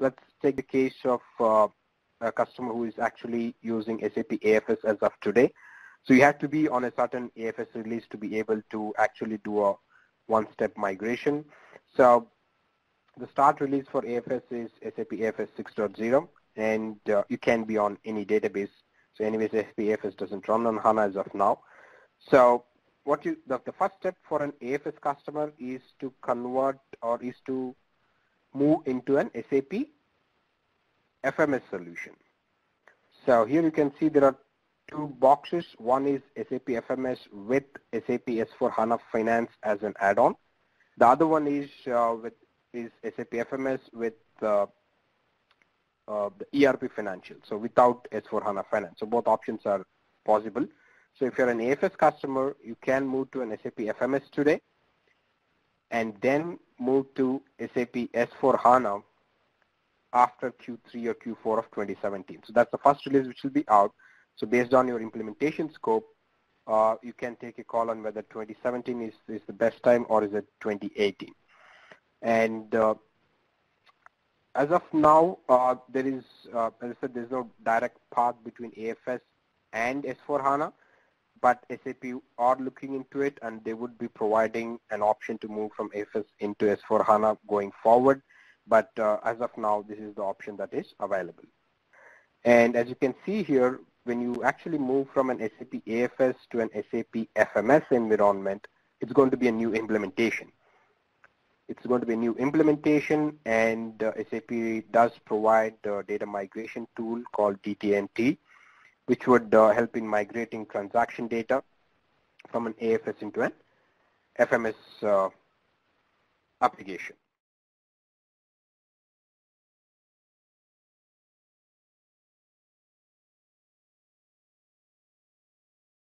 let's take the case of uh, a customer who is actually using SAP AFS as of today. So you have to be on a certain AFS release to be able to actually do a one-step migration. So the start release for AFS is SAP AFS 6.0 and uh, you can be on any database. So anyways, SAP AFS doesn't run on HANA as of now. So what you the, the first step for an AFS customer is to convert or is to move into an SAP FMS solution. So here you can see there are two boxes. One is SAP FMS with SAP S4HANA Finance as an add-on. The other one is uh, with is SAP FMS with uh, uh, the ERP Financial, so without S4HANA Finance. So both options are possible. So if you're an AFS customer, you can move to an SAP FMS today and then move to SAP S4HANA after Q3 or Q4 of 2017. So that's the first release which will be out. So based on your implementation scope, uh, you can take a call on whether 2017 is, is the best time or is it 2018. And uh, as of now, uh, there is, uh, as I said, there's no direct path between AFS and S4HANA, but SAP are looking into it and they would be providing an option to move from AFS into S4HANA going forward. But uh, as of now, this is the option that is available. And as you can see here, when you actually move from an SAP AFS to an SAP FMS environment, it's going to be a new implementation. It's going to be a new implementation and uh, SAP does provide a data migration tool called DTNT, which would uh, help in migrating transaction data from an AFS into an FMS uh, application.